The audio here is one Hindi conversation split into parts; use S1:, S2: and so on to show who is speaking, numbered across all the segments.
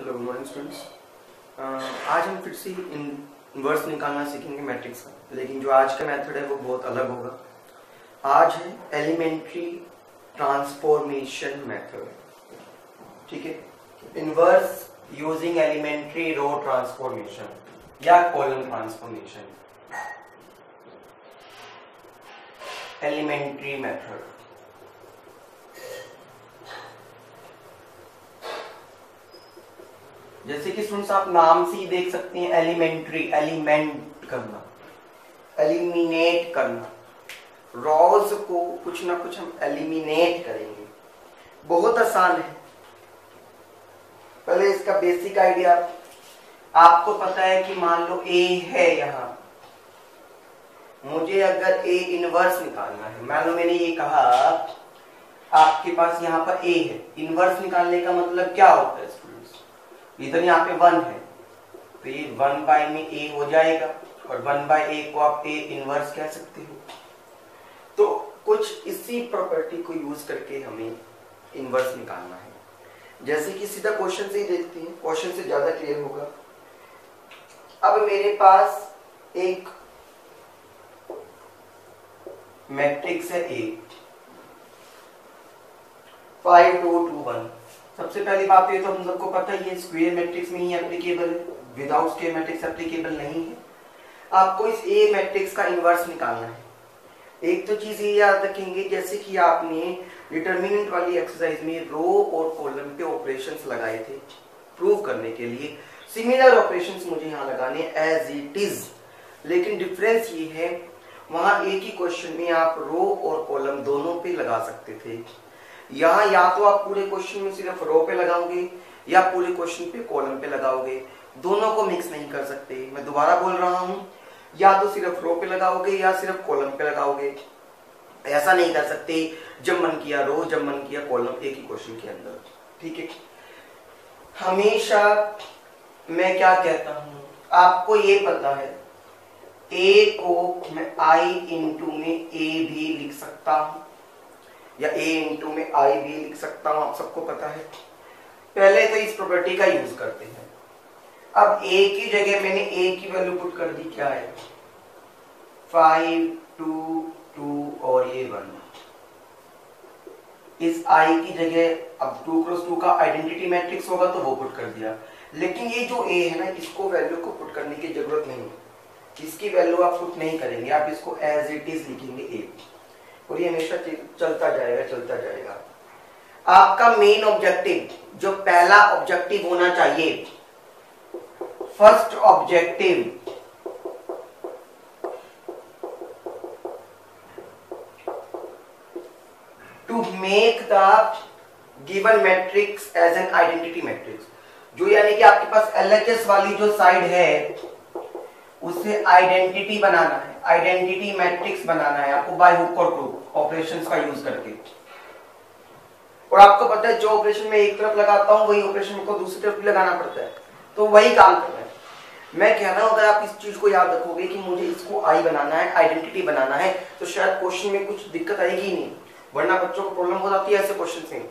S1: हेलो गुड मॉर्निंग स्टूडेंट्स आज हम फिर से इन्वर्स निकालना सीखेंगे मैट्रिक्स का। लेकिन जो आज का मेथड है, वो बहुत अलग होगा। आज है एलिमेंट्री ट्रांसफॉर्मेशन मेथड ठीक है? Inverse using elementary row transformation या कॉलम ट्रांसफॉर्मेशन एलिमेंट्री मेथड जैसे कि स्टूडेंट्स आप नाम से ही देख सकते हैं एलिमेंट्री, एलिमेंट करना, एलिमिनेट करना। रॉज को कुछ ना कुछ हम एलिमिनेट करेंगे। बहुत आसान है। पहले इसका बेसिक आइडिया आपको पता है कि मान लो ए है यहाँ। मुझे अगर ए इनवर्स निकालना है, मान लो मैंने ये कहा, आपके पास यहाँ पर ए है। इनवर्स निकालने का मतलब क्या होता है इधर यहाँ पे वन है। तो ये वन बाय में ए हो जाएगा और वन बाय ए को आप ए इनवर्स कह सकते हो। तो कुछ इसी प्रॉपर्टी को यूज़ करके हमें इनवर्स निकालना है। जैसे कि सीधा क्वेश्चन से ही देखते हैं। क्वेश्चन से ज़्यादा क्लियर होगा। अब मेरे पास एक मैट्रिक्स है A five two two one सबसे पहली बात ये तो हम सबको पता ही है स्क्वेयर मैट्रिक्स में ही एप्लीकेबल है विदाउट स्क्वेयर मैट्रिक्स एप्लीकेबल नहीं है। आपको इस ए मैट्रिक्स का इनवर्स निकालना है। एक तो चीज़ ये याद रखेंगे, जैसे कि आपने डिटर्मिनेंट वाली एक्सरसाइज में रो और कॉलम पे ऑपरेशंस लगाए थे प्रूव करने के लिए। सिमिलर ऑपरेशंस मुझे यहाँ लगाने एज इट इज़ लेकिन डिफरेंस ये है, वहाँ एक ही क्वेश्चन में आप रो और कॉलम दोनों पे लगा सकते थे। यहाँ या तो आप पूरे क्वेश्चन में सिर्फ़ रो पे लगाओगे, या पूरे क्वेश्चन पे कॉलम पे लगाओगे। दोनों को मिक्स नहीं कर सकते। मैं दोबारा बोल रहा हूँ, या तो सिर्फ़ रो पे लगाओगे, या सिर्फ़ कॉलम पे लगाओगे। ऐसा नहीं कर सकते। जब मन किया रो जब मन किया कॉलम एक ही क्वेश्चन के अंदर। ठीक है? हमेशा मैं क्या कहता हूँ? आपको ये पता है ए को मैं आई इंटू में ए भी लिख सकता हूँ। या ए इंटू में आई भी लिख सकता हूँ, आप सबको पता है। पहले तो इस प्रॉपर्टी का यूज़ करते हैं। अब ए की जगह मैंने ए की वैल्यू पुट कर दी, क्या है? फाइव टू टू और ये वन इस आई की जगह अब टू क्रॉस टू का आइडेंटिटी मैट्रिक्स होगा तो वो पुट कर दिया। लेकिन ये जो ए है ना, इसको वैल्यू को पुट करने की ज़रूरत नहीं है। इसकी वैल्यू आप पुट नहीं करेंगे, आप इसको एज इट इज़ लिखेंगे ए और ये हमेशा चलता जाएगा चलता जाएगा। आपका मेन ऑब्जेक्टिव जो पहला ऑब्जेक्टिव होना चाहिए first objective to make the given matrix as an identity matrix जो यानी कि आपके पास एलएचएस वाली जो साइड है, उसे आइडेंटिटी बनाना है आइडेंटिटी मैट्रिक्स बनाना है, आपको बाय हुक और क्रूक ऑपरेशंस का यूज़ करके। और आपको पता है, जो ऑपरेशन में एक तरफ़ लगाता हूँ, वही ऑपरेशन को दूसरी तरफ़ भी लगाना पड़ता है। तो वही काम कर रहा है। मैं कह रहा हूँ, अगर आप इस चीज़ को याद रखोगे कि मुझे इसको आई बनाना है आइडेंटिटी बनाना है तो शायद क्वेश्चन में कुछ दिक्कत आएगी नहीं, वरना बच्चों को प्रॉब्लम हो जाती है ऐसे क्वेश्चन से।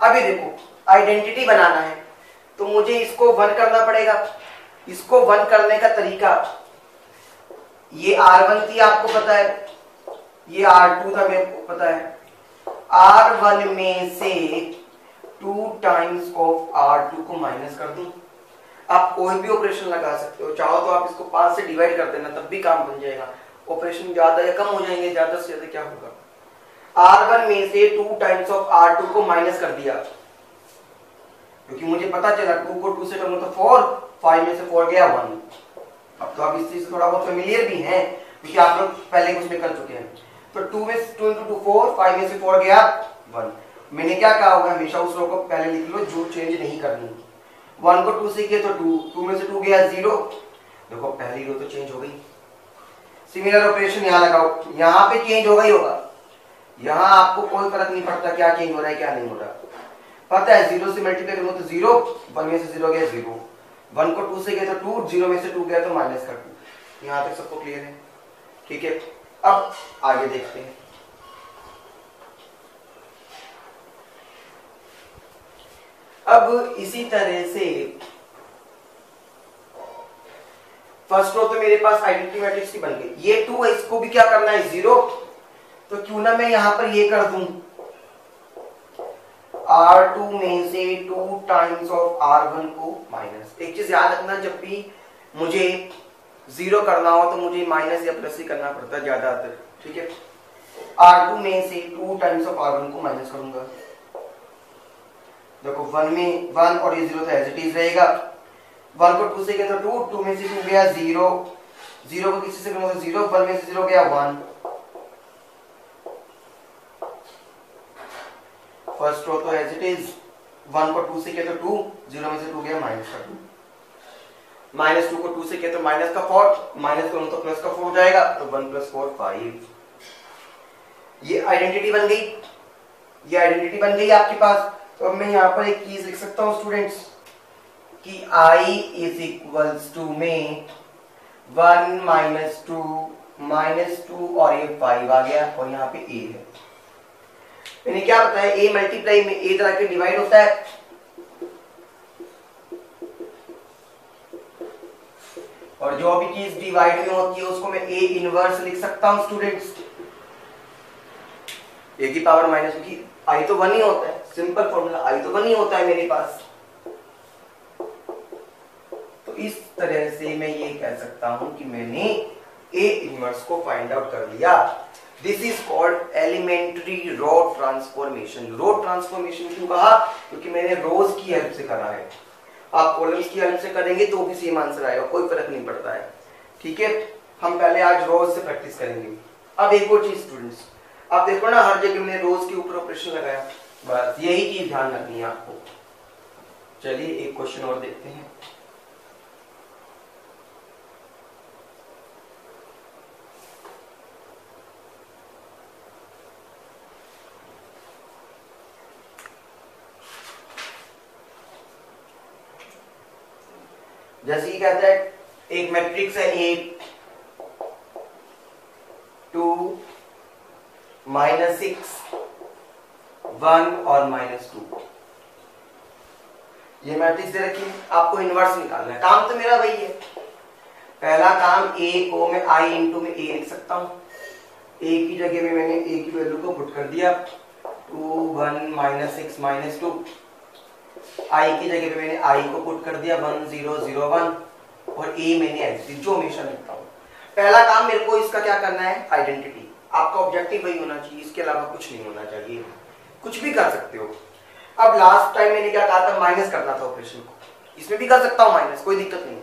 S1: अभी देखो आइडेंटिटी बनाना है तो मुझे इसको वन करना पड़ेगा। इसको वन करने का तरीका, ये आर वन थी, आपको पता है। ये आर टू था, मेरे को पता है। आर वन में से two times of R two को माइनस कर दू। आप कोई भी ऑपरेशन लगा सकते हो। चाहो तो आप इसको पाँच से डिवाइड कर देना, तब भी काम बन जाएगा। ऑपरेशन ज़्यादा या कम हो जाएँगे, ज़्यादा से ज़्यादा क्या होगा? आर वन में से two times of R two को माइनस कर दिया। क्योंकि मुझे पता चला टू को टू से करूँगा तो फोर फाइव में से फोर गया वन अब तो आप इस चीज़ थोड़ा बहुत फेमिलियर भी हैं, क्योंकि आप लोग पहले कुछ कर चुके हैं। तो टू में two into two four five में से फोर गया वन मैंने क्या कहा होगा हमेशा उस रो को पहले लिख लो, जो चेंज नहीं करनी। वन को टू से किया तो टू टू में से टू गया ज़ीरो देखो, पहली रो तो चेंज हो गई। सिमिलर ऑपरेशन यहाँ लगाओ। यहाँ पे चेंज होगा ही होगा। यहाँ आपको कोई फ़र्क नहीं पड़ता क्या चेंज हो रहा है, क्या नहीं हो रहा। पता है ज़ीरो से मल्टीप्लाई करो तो ज़ीरो वन में से ज़ीरो गया ज़ीरो वन को टू से गया तो टू ज़ीरो में से टू गया तो माइनस कर टू यहाँ तक सबको क्लियर है। ठीक है? अब आगे देखते हैं। अब इसी तरह से फ़र्स्ट रो तो मेरे पास आइडेंटिटी मैट्रिक्स की बन गई। ये टू है, इसको भी क्या करना है? ज़ीरो तो क्यों ना मैं यहाँ पर ये कर दूँ? R2 में से टू टाइम्स ऑफ़ R1 को माइनस एक चीज़ याद रखना, जब भी मुझे ज़ीरो करना हो तो मुझे माइनस या प्लस ही करना पड़ता है ज़्यादातर, ठीक है? R2 में से टू टाइम्स ऑफ़ R1 को माइनस करूँगा। देखो वन में वन और ये ज़ीरो तो एज इट इज़ रहेगा। वन को टू से गया तो टू टू में से टू गया ज़ीरो ज़ीरो को किसी से करूँगा तो ज़ीरो वन में से ज़ीरो गया वन फ़र्स्ट रो तो एज इट इज़ वन को टू से किया तो टू ज़ीरो में से टू गया माइनस का टू माइनस टू को टू से किया तो माइनस का फोर, माइनस करूँ तो प्लस का फोर हो जाएगा तो वन प्लस फोर फाइव। ये आइडेंटिटी बन गई। ये आइडेंटिटी बन गई आपके पास। तो अब मैं यहाँ पर एक चीज़ लिख सकता हूँ स्टूडेंट्स कि i इज़ इक्वल्स टू में one minus two minus two और ये फाइव आ गया, और यहाँ पे a है। मैंने क्या बताया? a मल्टीप्लाई में a तरह के डिवाइड होता है। और जो भी चीज़ डिवाइड में होती है, उसको मैं a इनवर्स लिख सकता हूँ स्टूडेंट्स ए की पावर माइनस की आई तो वन ही होता है। सिंपल फॉर्मूला आई तो वन ही होता है मेरे पास। तो इस तरह से मैं ये कह सकता हूँ कि मैंने ए इनवर्स को फाइंड आउट कर लिया। This is called elementary row transformation row transformation क्यों कहा? क्योंकि मैंने रोज की हेल्प से करा है। आप कॉलम्स की हेल्प से करेंगे तो भी सेम आंसर आएगा, कोई फ़र्क नहीं पड़ता है। ठीक है? हम पहले आज रोज से प्रैक्टिस करेंगे। अब एक और चीज़ स्टूडेंट्स आप देखो ना, हर जगह मैंने रोज के ऊपर ऑपरेशन लगाया। बस यही चीज़ ध्यान रखनी है आपको। चलिए, एक क्वेश्चन और देखते हैं। जैसे कि कहता है, एक मैट्रिक्स है, एक टू माइनस सिक्स वन और माइनस टू ये मैट्रिक्स दे रखी आपको इनवर्स निकालना है। काम तो मेरा वही है। पहला काम ए को मैं आई इंटू में ए लिख सकता हूँ। ए की जगह में मैंने ए की वैल्यू को पुट कर दिया। Two one minus six minus two I की जगह पे मैंने आई को पुट कर दिया वन ज़ीरो ज़ीरो वन और ए मैंने एच जो हमेशा लिखता हूँ। पहला काम मेरे को इसका क्या करना है? आइडेंटिटी आपका ऑब्जेक्टिव वही होना चाहिए, इसके अलावा कुछ नहीं होना चाहिए। कुछ भी कर सकते हो। अब लास्ट टाइम मैंने क्या कहा था? माइनस करना था ऑपरेशन को। इसमें भी कर सकता हूँ माइनस कोई दिक्कत नहीं।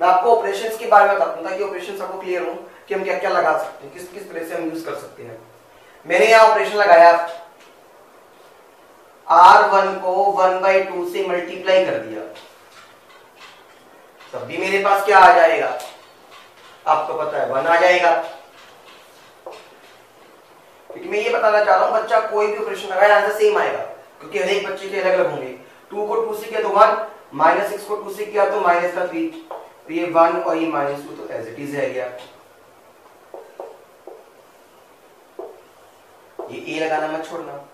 S1: मैं आपको ऑपरेशन के बारे में बताता हूँ, ताकि ऑपरेशन आपको क्लियर हो कि हम क्या क्या लगा सकते हैं किस किस तरह से हम यूज़ कर सकते हैं। मैंने यहाँ ऑपरेशन लगाया। आर वन को वन बाई टू से मल्टीप्लाई कर दिया। तब भी मेरे पास क्या आ जाएगा? आपको पता है वन आ जाएगा। क्योंकि मैं ये बताना चाह रहा हूँ, बच्चा कोई भी ऑपरेशन लगाए आंसर सेम आएगा, क्योंकि हर एक बच्चे के अलग अलग होंगे। टू को टू से किया तो वन माइनस सिक्स को टू से किया तो माइनस का थ्री तो ये वन और ये माइनस टू तो एज इट इज़ रह गया। ये ए लगाना मत छोड़ना।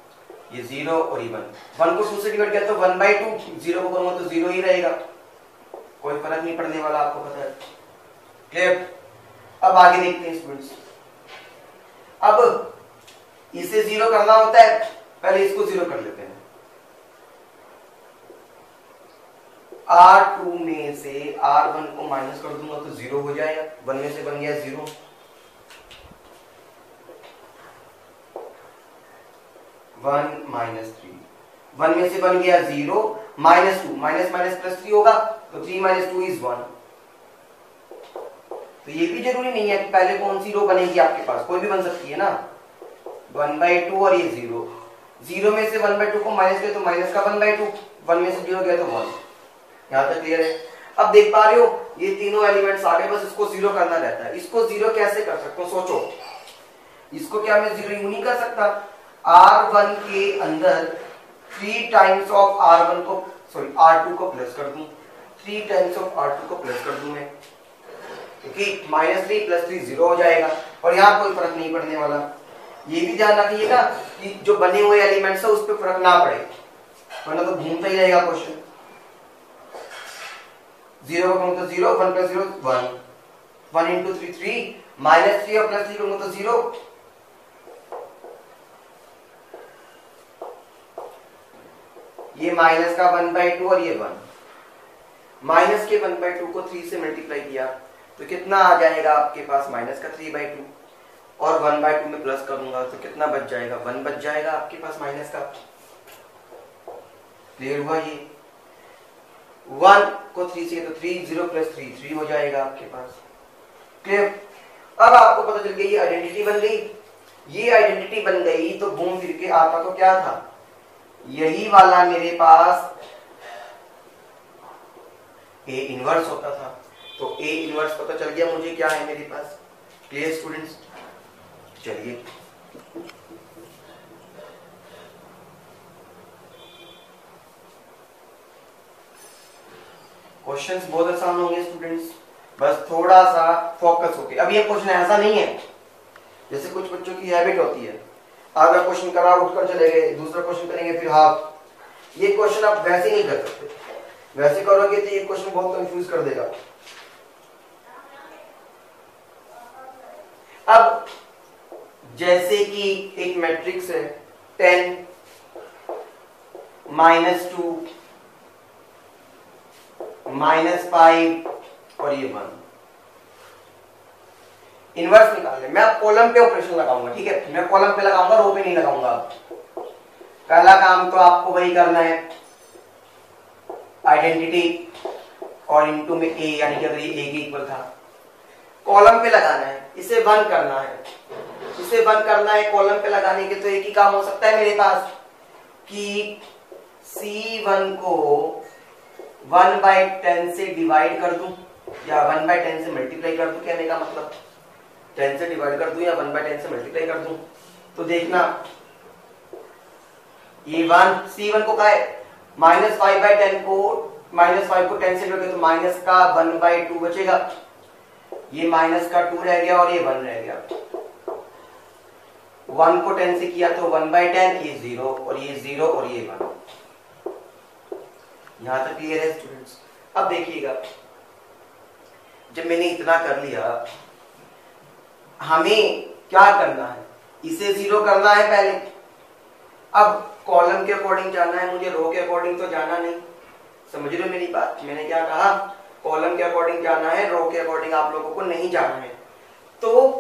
S1: ये ज़ीरो और ये वन वन को टू से डिवाइड किया तो वन बाई टू ज़ीरो को करूँगा तो ज़ीरो ही रहेगा। कोई फ़र्क नहीं पड़ने वाला आपको पता है। क्लियर अब आगे देखते हैं स्टूडेंट्स अब इसे ज़ीरो करना होता है, पहले इसको ज़ीरो कर लेते हैं। आर टू में से आर वन को माइनस कर दूँगा तो ज़ीरो हो जाएगा। वन में से बन गया zero one minus three. One में से बन गया zero, minus two. Minus minus plus three होगा तो three minus two is one. तो ये भी ज़रूरी नहीं है कि पहले कौन सी रो बनेगी आपके पास। कोई भी बन सकती है ना। वन बाई टू और ये ज़ीरो। ज़ीरो में से वन बाई टू को माइनस किया तो माइनस का वन बाई टू। वन में से ज़ीरो गया तो वन। यहाँ तक क्लियर है? अब देख पा रहे हो, ये तीनों एलिमेंट्स आ गए बस इसको ज़ीरो करना रहता है। इसको ज़ीरो कैसे कर सकते हो? सोचो। इसको क्या मैं ज़ीरो यू नहीं कर सकता? आर वन के अंदर three times of R one को सॉरी आर टू को प्लस कर दू। Three times of R two को प्लस कर दू मैं। क्योंकि minus three plus three zero हो जाएगा। और यहाँ कोई फ़र्क नहीं पड़ने वाला। ये भी ध्यान रखिएगा कि जो बने हुए एलिमेंट्स है, उस पर फ़र्क ना पड़े। वरना तो घूमता ही रहेगा क्वेश्चन ज़ीरो का तो zero one plus zero one one into three three minus three और प्लस थ्री करूँगा तो ज़ीरो ये माइनस का वन बाई टू और ये वन। माइनस के वन बाई टू को थ्री से मल्टीप्लाई किया तो कितना आ जाएगा आपके पास माइनस का थ्री बाई टू? और वन बाई टू में प्लस करूँगा तो कितना बच जाएगा? वन बच जाएगा आपके पास माइनस का? क्लियर हुआ ये? वन को थ्री से तो three zero plus three three हो जाएगा आपके पास। क्लियर अब आपको पता चल गया, ये आइडेंटिटी बन गई। ये आइडेंटिटी बन गई तो घूम फिर के आता तो क्या था? यही वाला मेरे पास ए इनवर्स होता था। तो ए इनवर्स पता चल गया मुझे क्या है मेरे पास? क्लियर स्टूडेंट्स चलिए। क्वेश्चंस बहुत आसान होंगे स्टूडेंट्स बस थोड़ा सा फोकस होके। अब ये क्वेश्चन ऐसा नहीं है। जैसे कुछ बच्चों की हैबिट होती है। अगर क्वेश्चन करा, उठकर चले गए, दूसरा क्वेश्चन करेंगे, फिर हाफ़ ये क्वेश्चन आप वैसे नहीं कर सकते. वैसे करोगे तो ये क्वेश्चन बहुत कंफ्यूज कर देगा. अब, जैसे कि एक मैट्रिक्स है ten minus two minus five और ये वन इनवर्स निकालने। मैं अब कॉलम पे ऑपरेशन लगाऊँगा, ठीक है? मैं कॉलम पे लगाऊँगा रो पे नहीं लगाऊँगा। पहला काम तो आपको वही करना है। आइडेंटिटी और इनटू में ए यानी कि अगर ये ए के इक्वल था। कॉलम पे लगाना है, इसे वन करना है। इसे वन करना है कॉलम पे लगाने के तो एक ही काम हो सकता है मेरे पास, कि सी वन को वन बाई टेन से डिवाइड कर दूँ, या वन बाई टेन से मल्टीप्लाई कर दूँ, कहने का मतलब। टेन से डिवाइड कर दूँ या वन बाई टेन से मल्टीप्लाई कर दूँ? तो देखना, ये वन सी वन को का माइनस फाइव बाई टेन को माइनस फाइव को टेन से डिवाइड तो माइनस का वन बाई टू बचेगा। ये माइनस का टू रह गया और ये वन रह गया। वन को टेन से किया तो वन बाई टेन ये ज़ीरो और ये ज़ीरो और ये वन यहाँ तक क्लियर है स्टूडेंट्स अब देखिएगा, जब मैंने इतना कर लिया हमें क्या करना है? इसे ज़ीरो करना है पहले। अब कॉलम के अकॉर्डिंग जाना है, मुझे रो के अकॉर्डिंग तो जाना नहीं। समझ रहे हो मेरी बात? मैंने क्या कहा? कॉलम के अकॉर्डिंग जाना है रो के अकॉर्डिंग आप लोगों को नहीं जाना है। तो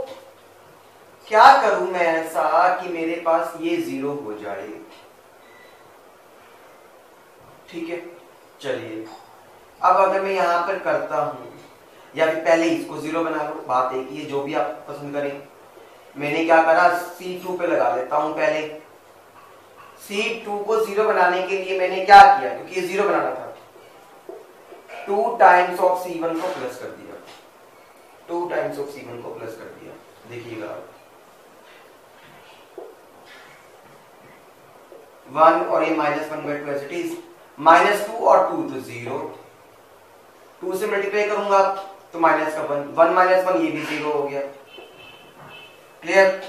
S1: क्या करूँ मैं ऐसा कि मेरे पास ये ज़ीरो हो जाए? ठीक है? चलिए। अब अगर मैं यहाँ पर करता हूँ या फिर पहले इसको ज़ीरो बना लो, बात एक ही है, जो भी आप पसंद करें। मैंने क्या करा सी टू पे लगा देता हूँ पहले। सी टू को ज़ीरो बनाने के लिए मैंने क्या किया, क्योंकि ये ज़ीरो बनाना था। Two times of C one को प्लस कर दिया। Two times of C one को प्लस कर दिया। देखिएगा। वन और ये minus one by two as it is minus two और टू तो ज़ीरो टू से मल्टीप्लाई करूँगा। तो माइनस का वन वन माइनस वन ये भी ज़ीरो हो गया। क्लियर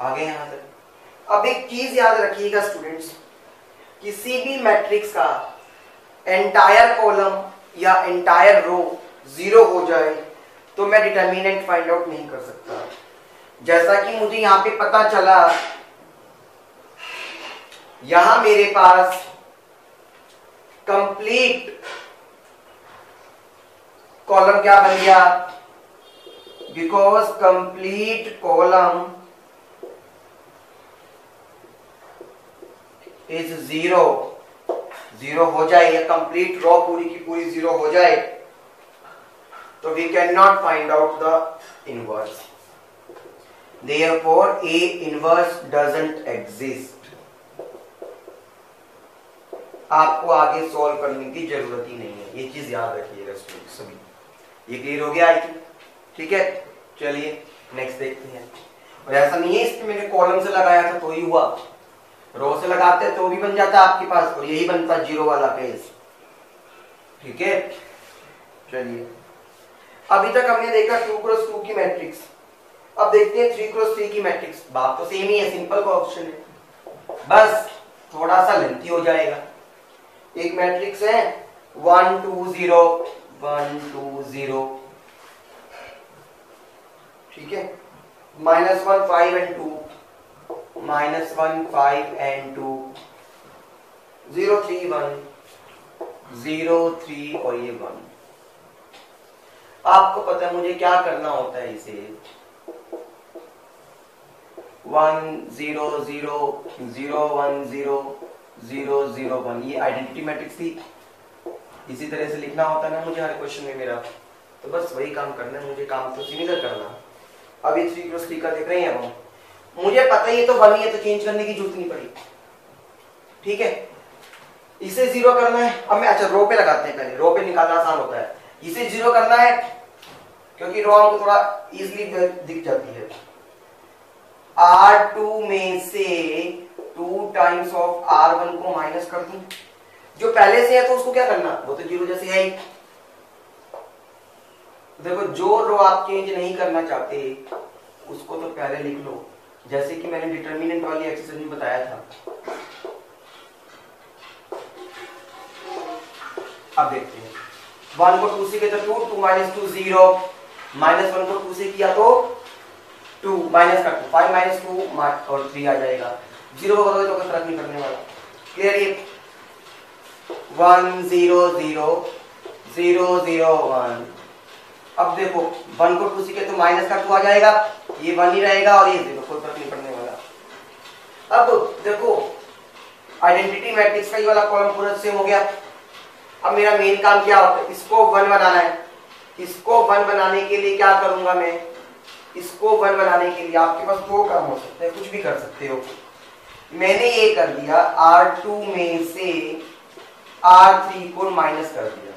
S1: आगे यहाँ तक अब एक चीज़ याद रखिएगा स्टूडेंट्स किसी भी मैट्रिक्स का एंटायर कॉलम या एंटायर रो ज़ीरो हो जाए तो मैं डिटर्मिनेंट फाइंड आउट नहीं कर सकता। जैसा कि मुझे यहाँ पे पता चला यहाँ मेरे पास कंप्लीट कॉलम क्या बन गया? Because complete column is zero zero हो जाए, या कंप्लीट रॉ पूरी की पूरी ज़ीरो हो जाए तो we can not find out the inverse therefore A inverse doesn't exist. आपको आगे सॉल्व करने की ज़रूरत ही नहीं है। ये चीज़ याद रखिएगा स्टूडेंट सभी। ये क्लियर हो गया आई थिंक। ठीक है? चलिए नेक्स्ट देखते हैं। और ऐसा नहीं है इसमें मैंने कॉलम से लगाया था तो ही हुआ। रो से लगाते तो भी बन जाता आपके पास और यही बनता ज़ीरो वाला पेज ठीक है? चलिए। अभी तक हमने देखा टू क्रॉस टू की मैट्रिक्स अब देखते हैं थ्री क्रॉस थ्री की मैट्रिक्स बात तो सेम ही है सिंपल का ऑप्शन है। बस, थोड़ा सा लेंथी हो जाएगा। एक मैट्रिक्स है। One two zero one two zero ठीक है? Minus one five and two minus one five and two zero three one zero three और ये वन आपको पता है मुझे क्या करना होता है इसे? One zero zero zero one zero zero zero one ये आइडेंटिटी मैट्रिक्स थी। इसी तरह से लिखना होता ना, मुझे हर क्वेश्चन में मेरा। तो बस वही काम करना है, मुझे काम तो सिमिलर करना। अभी थ्री क्रॉस थ्री का देख रहे हैं हम। मुझे पता है तो वन ही है तो चेंज करने की ज़रूरत नहीं पड़ी। ठीक है? इसे ज़ीरो करना है। अब मैं अच्छा रो पे लगाते हैं पहले। रो पे निकालना आसान होता है। इसे ज़ीरो करना है, क्योंकि रो हमको थोड़ा इजिली दिख जाती है। आर टू में से two times of R one को माइनस कर दू। जो पहले से है तो उसको क्या करना? वो तो ज़ीरो जैसे है ही। देखो, जो रो आप चेंज नहीं करना चाहते, उसको तो पहले लिख लो। जैसे कि मैंने डिटर्मिनेंट वाली एक्सरसाइज में बताया था। अब देखते हैं। वन को टू से किया तो two two minus two zero minus one को टू से किया तो टू माइनस का टू फाइव माइनस टू और थ्री आ जाएगा। ज़ीरो को करोगे तो कोई फ़र्क नहीं पड़ने वाला। क्लियर ये? One zero zero zero zero one अब देखो वन को टू से किया तो माइनस का टू आ जाएगा। ये वन ही रहेगा और ये ज़ीरो कोई फ़र्क नहीं पड़ने वाला। अब देखो आइडेंटिटी मैट्रिक्स का ये वाला कॉलम पूरा सेम हो गया। अब मेरा मेन काम क्या होता है? इसको वन बनाना है। इसको वन बनाने के लिए क्या करूँगा मैं? इसको वन बनाने के लिए आपके पास दो काम हो सकते हैं। कुछ भी कर सकते हो। मैंने ये कर दिया R2 में से R3 को माइनस कर दिया।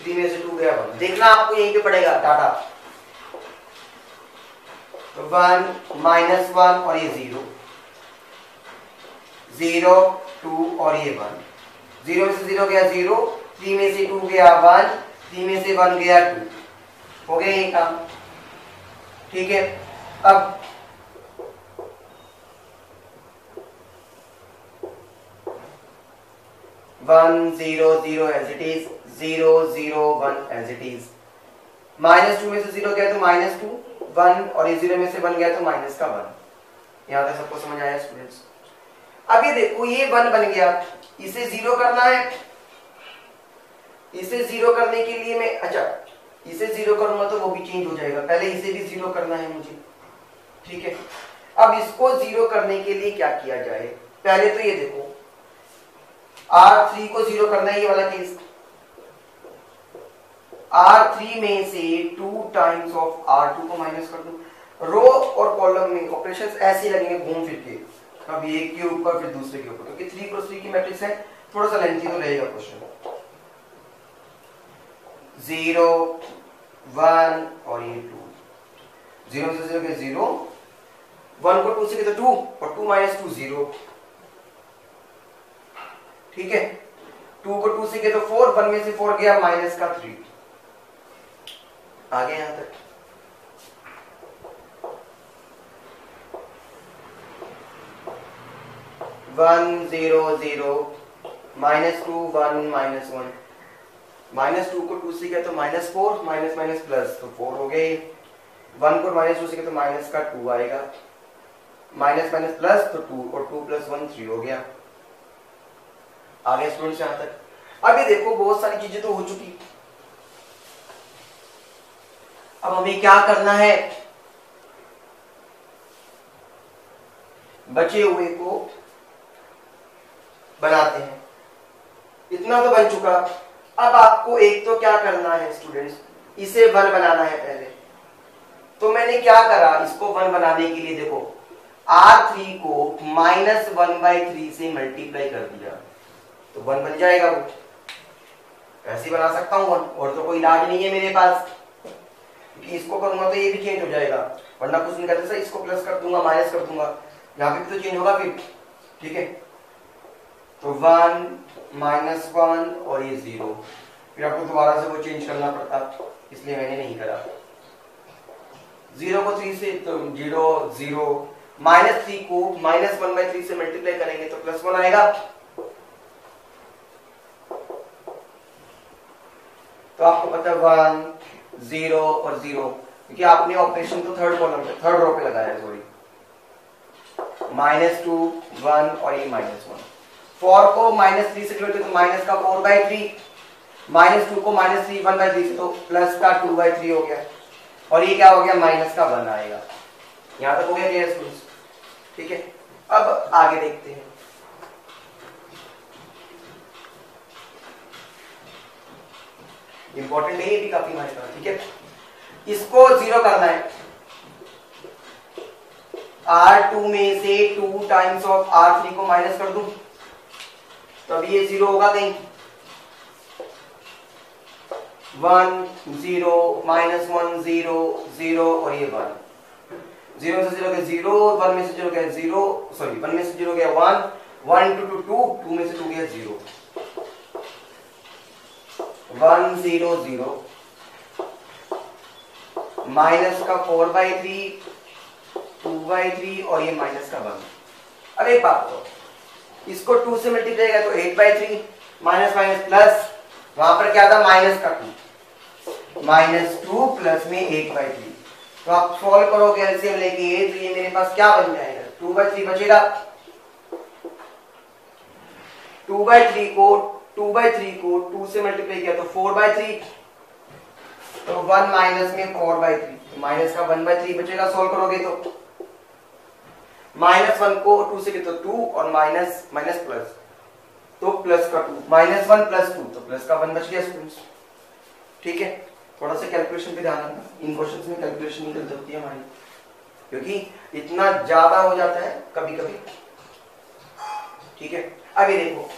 S1: थ्री में से टू गया वन देखना आपको यहीं पे पड़ेगा डाटा वन माइनस वन और ये ज़ीरो ज़ीरो टू और ये वन ज़ीरो में से ज़ीरो गया ज़ीरो थ्री में से टू गया वन थ्री में से वन गया टू हो गया ये काम। ठीक है? अब one zero zero as it is zero zero one as it is minus two में से ज़ीरो गया तो माइनस टू वन और ये ज़ीरो में से वन गया तो माइनस का वन यहाँ तक सबको समझ आया स्टूडेंट्स अब ये देखो, ये वन बन गया। इसे ज़ीरो करना है। इसे ज़ीरो करने के लिए मैं अच्छा इसे ज़ीरो करूँगा तो वो भी चेंज हो जाएगा। पहले इसे भी ज़ीरो करना है मुझे। ठीक है? अब इसको ज़ीरो करने के लिए क्या किया जाए? पहले तो ये देखो आर थ्री को ज़ीरो करना है ये वाला केस आर थ्री में से two times of R two को माइनस कर दू। रो और कॉलम में ऑपरेशन ऐसे लगेंगे घूम फिर के। अब एक के ऊपर, फिर दूसरे के ऊपर। क्योंकि थ्री क्रॉस थ्री की मैट्रिक्स है थोड़ा सा लेंथी तो रहेगा क्वेश्चन ज़ीरो वन और ये टू ज़ीरो से ज़ीरो के ज़ीरो वन को टू से टू और टू माइनस टू ज़ीरो ठीक है? टू को टू से के तो फोर वन में से फोर गया माइनस का थ्री आगे यहाँ तक। One zero zero minus two one minus one minus two को टू से किया तो minus four minus minus plus तो फोर हो गए। वन को माइनस टू से किया तो माइनस का टू आएगा। माइनस माइनस प्लस तो टू और टू प्लस वन थ्री हो गया। आगे स्टूडेंट्स यहाँ तक। अभी देखो, बहुत सारी चीज़ें तो हो चुकी। अब हमें क्या करना है? बचे हुए को बनाते हैं। इतना तो बन चुका। अब आपको एक तो क्या करना है स्टूडेंट्स इसे वन बनाना है पहले। तो मैंने क्या करा इसको वन बनाने के लिए? देखो आर थ्री को माइनस वन बाई थ्री से मल्टीप्लाई कर दिया। तो वन बन जाएगा वो। ऐसे बना सकता हूँ वन और तो कोई इलाज नहीं है मेरे पास। कि इसको करूँगा तो ये भी चेंज हो जाएगा। वरना कुछ नहीं करते, सर, इसको प्लस कर दूँगा माइनस कर दूँगा। यहाँ पे भी तो चेंज होगा फिर। ठीक है? तो वन माइनस वन और ये ज़ीरो फिर आपको दोबारा से वो चेंज करना पड़ता। इसलिए मैंने नहीं करा। ज़ीरो को थ्री से तो ज़ीरो ज़ीरो माइनस थ्री को माइनस वन बाई थ्री से मल्टीप्लाई करेंगे तो प्लस वन आएगा। तो आपको पता वन, ज़ीरो और ज़ीरो। क्योंकि आपने ऑपरेशन तो थर्ड कॉलम पे थर्ड रो पे लगाया है सॉरी माइनस टू वन और ये माइनस वन फोर को माइनस थ्री से तो माइनस का four by three minus two को minus three one by three से तो प्लस का टू बाई थ्री हो गया। और ये क्या हो गया? माइनस का वन आएगा। यहाँ तक हो गया ठीक है? अब आगे देखते हैं। इंपॉर्टेंट नहीं है भी काफ़ी पास ठीक है? इसको ज़ीरो करना है। आर टू में से two times of R three को माइनस कर दू। तब ये ज़ीरो होगा कहीं। One zero minus one zero zero और ये वन ज़ीरो से ज़ीरो गया ज़ीरो वन में से ज़ीरो गया ज़ीरो सॉरी वन में से ज़ीरो गया one one two two two two में से टू गया zero one zero zero minus का four by three two by three और ये माइनस का वन अब एक बात तो इसको टू से मल्टीप्लाई किया तो eight by three minus minus plus वहाँ पर क्या था? माइनस का टू माइनस टू प्लस में एट बाई थ्री तो आप सॉल्व करोगे एलसीएम लेके तो ये मेरे पास क्या बन जाएगा? टू बाई थ्री बचेगा। टू बाई थ्री को टू बाई थ्री को टू से मल्टीप्लाई किया तो फोर बाई थ्री तो वन माइनस में फोर बाई थ्री तो माइनस का वन बाई थ्री बचेगा, सोल्व करोगे तो? माइनस वन को टू से तो टू और माइनस माइनस प्लस तो प्लस का two, minus one plus two तो प्लस का वन बच गया स्टूडेंट्स ठीक है? थोड़ा सा कैलकुलेशन पे ध्यान रखना। इन क्वेश्चन में कैलकुलेशन नहीं गलत होती है हमारी। क्योंकि इतना ज़्यादा हो जाता है कभी कभी ठीक है? अभी देखो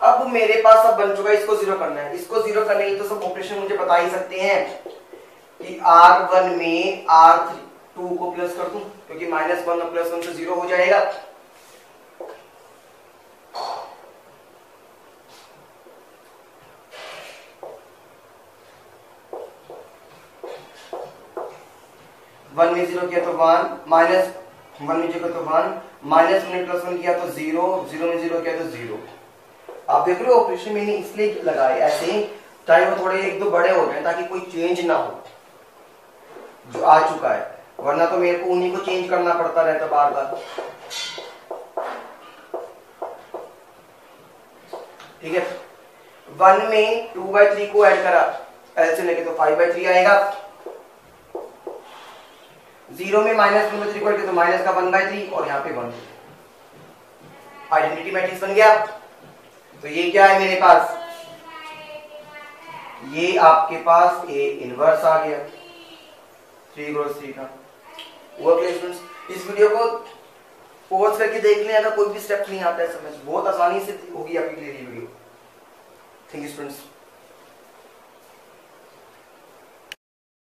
S1: अब मेरे पास सब बन चुका है, इसको ज़ीरो करना है। इसको ज़ीरो करने के तो सब ऑपरेशन मुझे बता ही सकते हैं कि आर वन में आर टू को प्लस कर दूँ, क्योंकि माइनस वन और प्लस वन से ज़ीरो हो जाएगा। वन में ज़ीरो किया तो वन माइनस वन में ज़ीरो तो वन माइनस वन में प्लस वन किया तो ज़ीरो ज़ीरो में ज़ीरो किया तो ज़ीरो आप देख रहे हो ऑपरेशन मैंने इसलिए लगाए, ऐसे चाहे वो थोड़े एक दो बड़े हो गए ताकि कोई चेंज ना हो, जो आ चुका है। वरना तो मेरे को उन्हीं को चेंज करना पड़ता रहता बार बार ठीक है? वन में टू बाई थ्री को ऐड करा। एल से लेके तो फाइव बाई थ्री आएगा। ज़ीरो में माइनस वन बाई थ्री को तो माइनस का वन बाई थ्री और यहाँ पे वन आइडेंटिटी मैट्रिक्स बन गया। तो ये क्या है मेरे पास? ये आपके पास ए इनवर्स आ गया। थ्री क्रॉस थ्री का। वो इस वीडियो को पॉज करके देख लें अगर कोई भी स्टेप नहीं आता है समझ। बहुत आसानी से होगी आपकी लिए वीडियो थैंक यू स्टूडेंट्स